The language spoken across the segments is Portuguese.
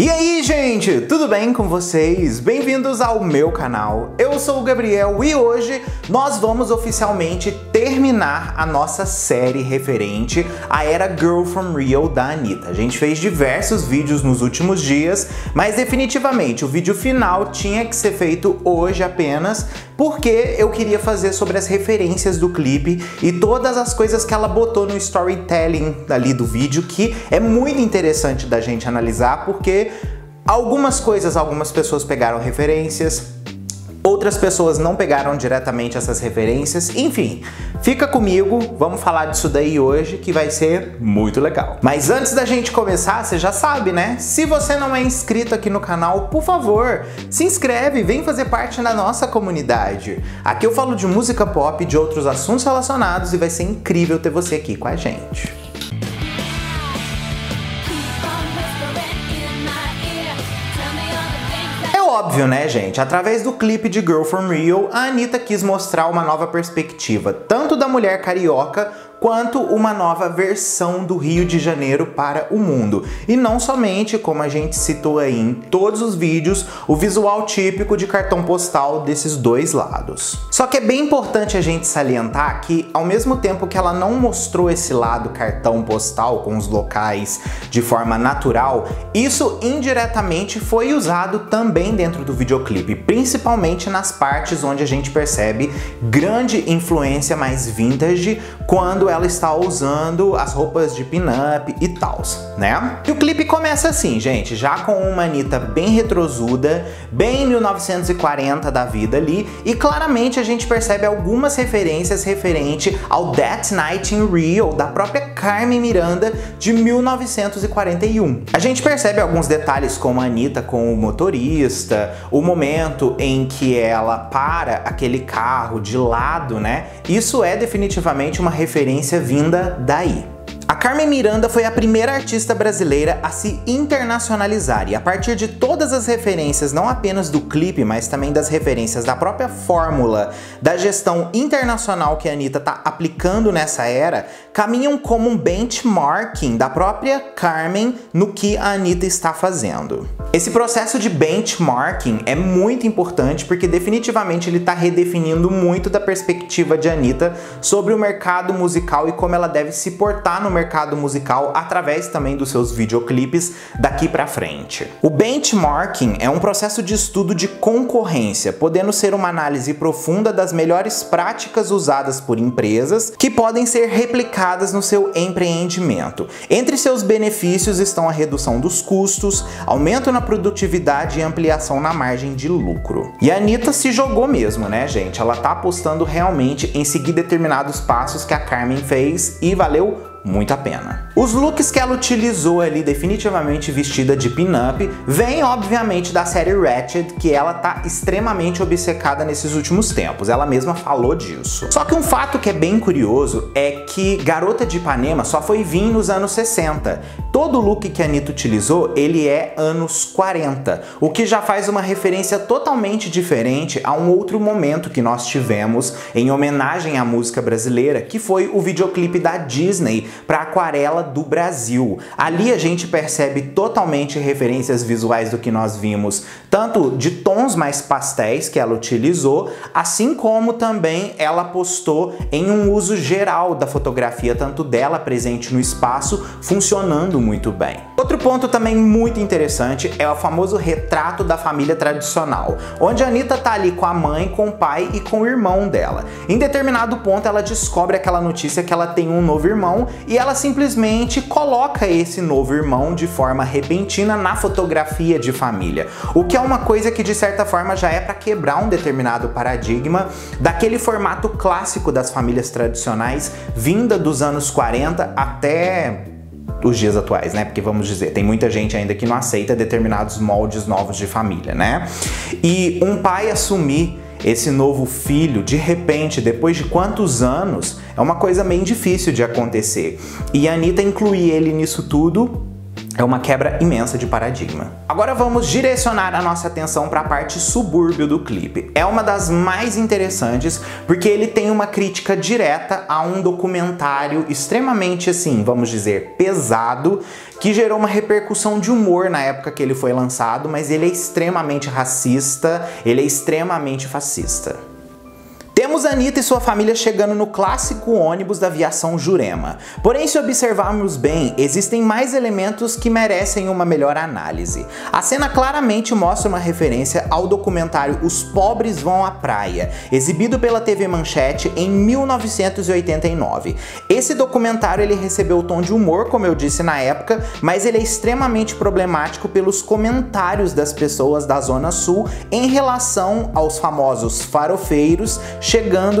E aí, gente, tudo bem com vocês? Bem-vindos ao meu canal. Eu sou o Gabriel e hoje nós vamos oficialmente terminar a nossa série referente à era Girl From Rio da Anitta. A gente fez diversos vídeos nos últimos dias, mas definitivamente o vídeo final tinha que ser feito hoje apenas, porque eu queria fazer sobre as referências do clipe e todas as coisas que ela botou no storytelling ali do vídeo, que é muito interessante da gente analisar, porque algumas coisas algumas pessoas pegaram referências, Outras pessoas não pegaram diretamente essas referências, enfim, fica comigo, vamos falar disso daí hoje que vai ser muito legal. Mas antes da gente começar, você já sabe, né? Se você não é inscrito aqui no canal, por favor, se inscreve, vem fazer parte da nossa comunidade. Aqui eu falo de música pop de outros assuntos relacionados e vai ser incrível ter você aqui com a gente. Óbvio, né, gente? Através do clipe de Girl From Rio, a Anitta quis mostrar uma nova perspectiva, tanto da mulher carioca quanto uma nova versão do Rio de Janeiro para o mundo. E não somente, como a gente citou aí em todos os vídeos, o visual típico de cartão postal desses dois lados. Só que é bem importante a gente salientar que, ao mesmo tempo que ela não mostrou esse lado cartão postal com os locais de forma natural, isso indiretamente foi usado também dentro do videoclipe, principalmente nas partes onde a gente percebe grande influência mais vintage quando ela está usando as roupas de pin-up e tals, né? E o clipe começa assim, gente, já com uma Anitta bem retrosuda, bem 1940 da vida ali, e claramente a gente percebe algumas referências referente ao That Night in Rio, da própria Carmen Miranda, de 1941. A gente percebe alguns detalhes como a Anitta com o motorista, o momento em que ela para aquele carro de lado, né? Isso é definitivamente uma referência vinda daí. A Carmen Miranda foi a primeira artista brasileira a se internacionalizar e a partir de todas as referências, não apenas do clipe, mas também das referências da própria fórmula da gestão internacional que a Anitta está aplicando nessa era, caminham como um benchmarking da própria Carmen no que a Anitta está fazendo. Esse processo de benchmarking é muito importante porque definitivamente ele está redefinindo muito da perspectiva de Anitta sobre o mercado musical e como ela deve se portar no mercado musical através também dos seus videoclipes daqui para frente. O benchmarking é um processo de estudo de concorrência, podendo ser uma análise profunda das melhores práticas usadas por empresas que podem ser replicadas no seu empreendimento. Entre seus benefícios estão a redução dos custos, aumento na produtividade e ampliação na margem de lucro. E a Anitta se jogou mesmo, né, gente? Ela tá apostando realmente em seguir determinados passos que a Carmen fez e valeu muito a pena. Os looks que ela utilizou ali, definitivamente vestida de pin-up, vem obviamente da série Ratched, que ela tá extremamente obcecada nesses últimos tempos, ela mesma falou disso. Só que um fato que é bem curioso é que Garota de Ipanema só foi vir nos anos 60. Todo look que a Anitta utilizou, ele é anos 40, o que já faz uma referência totalmente diferente a um outro momento que nós tivemos em homenagem à música brasileira, que foi o videoclipe da Disney para Aquarela do Brasil. Ali a gente percebe totalmente referências visuais do que nós vimos, tanto de tons mais pastéis que ela utilizou, assim como também ela postou em um uso geral da fotografia, tanto dela presente no espaço, funcionando muito bem. Outro ponto também muito interessante é o famoso retrato da família tradicional, onde a Anitta tá ali com a mãe, com o pai e com o irmão dela. Em determinado ponto ela descobre aquela notícia que ela tem um novo irmão e ela simplesmente coloca esse novo irmão de forma repentina na fotografia de família, o que é uma coisa que de certa forma já é para quebrar um determinado paradigma daquele formato clássico das famílias tradicionais vinda dos anos 40 até os dias atuais, né? Porque vamos dizer, tem muita gente ainda que não aceita determinados moldes novos de família, né? E um pai assumir esse novo filho de repente, depois de quantos anos, é uma coisa meio difícil de acontecer. E a Anitta incluir ele nisso tudo É uma quebra imensa de paradigma. Agora vamos direcionar a nossa atenção para a parte subúrbio do clipe. É uma das mais interessantes porque ele tem uma crítica direta a um documentário extremamente assim, vamos dizer, pesado, que gerou uma repercussão de humor na época que ele foi lançado, mas ele é extremamente racista, ele é extremamente fascista. Temos Anitta e sua família chegando no clássico ônibus da aviação Jurema. Porém, se observarmos bem, existem mais elementos que merecem uma melhor análise. A cena claramente mostra uma referência ao documentário Os Pobres Vão à Praia, exibido pela TV Manchete em 1989. Esse documentário ele recebeu o tom de humor, como eu disse na época, mas ele é extremamente problemático pelos comentários das pessoas da Zona Sul em relação aos famosos farofeiros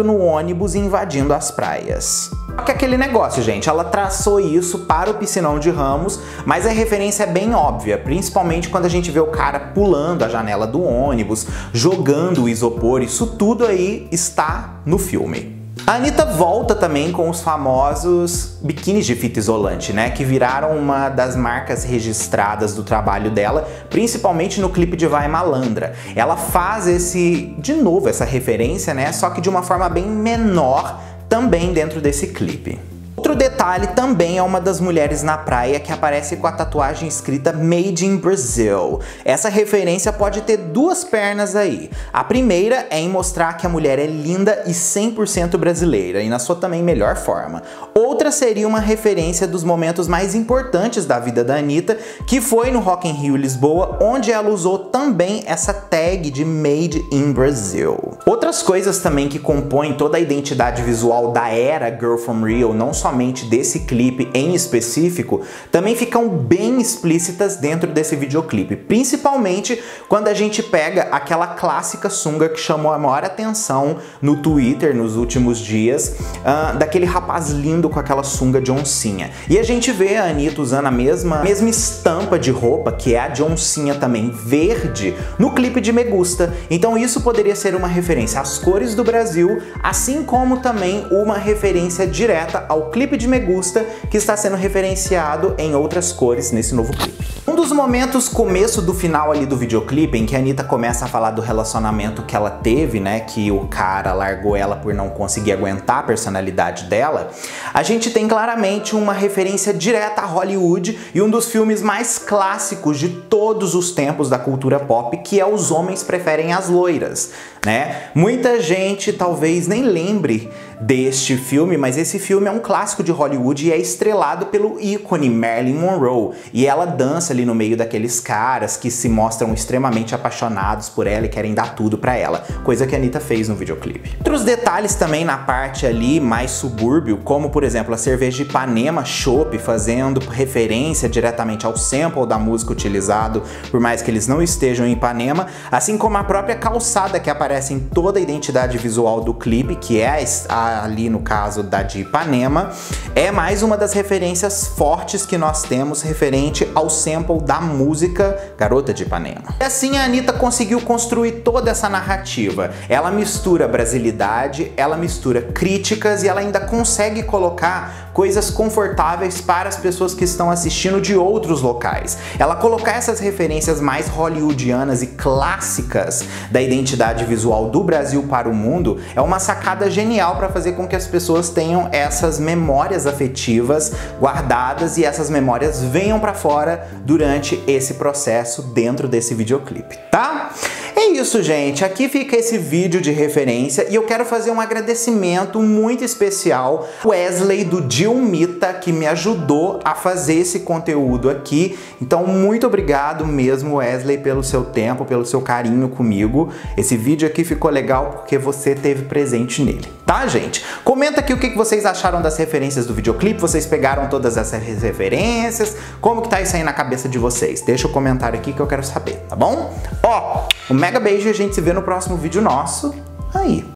no ônibus e invadindo as praias. Só que aquele negócio, gente, ela traçou isso para o piscinão de Ramos, mas a referência é bem óbvia, principalmente quando a gente vê o cara pulando a janela do ônibus, jogando o isopor, isso tudo aí está no filme. A Anitta volta também com os famosos biquínis de fita isolante, né? Que viraram uma das marcas registradas do trabalho dela, principalmente no clipe de Vai Malandra. Ela faz esse, de novo, essa referência, né? Só que de uma forma bem menor também dentro desse clipe. Outro detalhe também é uma das mulheres na praia que aparece com a tatuagem escrita Made in Brazil. Essa referência pode ter duas pernas aí. A primeira é em mostrar que a mulher é linda e 100% brasileira, e na sua também melhor forma. Outra seria uma referência dos momentos mais importantes da vida da Anitta, que foi no Rock in Rio Lisboa, onde ela usou também essa tag de Made in Brazil. Outras coisas também que compõem toda a identidade visual da era Girl From Rio, não só somente desse clipe em específico, também ficam bem explícitas dentro desse videoclipe, principalmente quando a gente pega aquela clássica sunga que chamou a maior atenção no Twitter nos últimos dias, uh, daquele rapaz lindo com aquela sunga de oncinha. E a gente vê a Anitta usando a mesma, mesma estampa de roupa, que é a de oncinha também, verde, no clipe de Me Gusta. Então isso poderia ser uma referência às cores do Brasil, assim como também uma referência direta ao clipe clipe de Me Gusta que está sendo referenciado em outras cores nesse novo clipe. Um dos momentos começo do final ali do videoclipe em que a Anitta começa a falar do relacionamento que ela teve, né, que o cara largou ela por não conseguir aguentar a personalidade dela, a gente tem claramente uma referência direta a Hollywood e um dos filmes mais clássicos de todos os tempos da cultura pop, que é Os Homens Preferem as Loiras, né? Muita gente talvez nem lembre deste filme, mas esse filme é um clássico de Hollywood e é estrelado pelo ícone Marilyn Monroe. E ela dança ali no meio daqueles caras que se mostram extremamente apaixonados por ela e querem dar tudo para ela, coisa que a Anitta fez no videoclipe. Outros detalhes também na parte ali mais subúrbio, como por exemplo a cerveja de Ipanema Chopp fazendo referência diretamente ao sample da música utilizado, por mais que eles não estejam em Ipanema, assim como a própria calçada que aparece em toda a identidade visual do clipe, que é a ali no caso da de Ipanema, é mais uma das referências fortes que nós temos referente ao sample da música Garota de Ipanema. E assim a Anitta conseguiu construir toda essa narrativa. Ela mistura brasilidade, ela mistura críticas e ela ainda consegue colocar coisas confortáveis para as pessoas que estão assistindo de outros locais. Ela colocar essas referências mais hollywoodianas e clássicas da identidade visual do Brasil para o mundo é uma sacada genial para fazer com que as pessoas tenham essas memórias afetivas guardadas e essas memórias venham para fora durante esse processo dentro desse videoclipe, tá? Isso, gente. Aqui fica esse vídeo de referência e eu quero fazer um agradecimento muito especial Wesley do Dilmita que me ajudou a fazer esse conteúdo aqui. Então, muito obrigado mesmo, Wesley, pelo seu tempo, pelo seu carinho comigo. Esse vídeo aqui ficou legal porque você teve presente nele, tá, gente? Comenta aqui o que vocês acharam das referências do videoclipe. Vocês pegaram todas essas referências? Como que tá isso aí na cabeça de vocês? Deixa o um comentário aqui que eu quero saber, tá bom? Ó, um mega beijo e a gente se vê no próximo vídeo nosso aí.